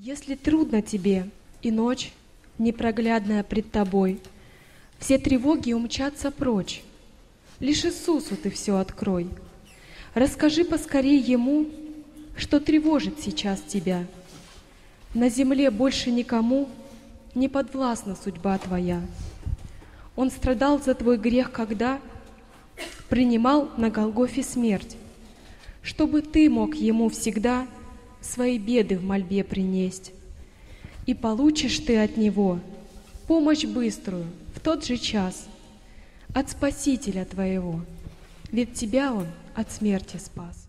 Если трудно тебе, и ночь непроглядная пред тобой, Все тревоги умчатся прочь, Лишь Иисусу ты все открой. Расскажи поскорей Ему, что тревожит сейчас тебя. На земле больше никому не подвластна судьба твоя. Он страдал за твой грех, когда принимал на Голгофе смерть, чтобы ты мог Ему всегда свои беды в мольбе принесть. И получишь ты от Него помощь быструю в тот же час от Спасителя твоего, ведь тебя Он от смерти спас.